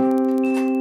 Música